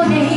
場で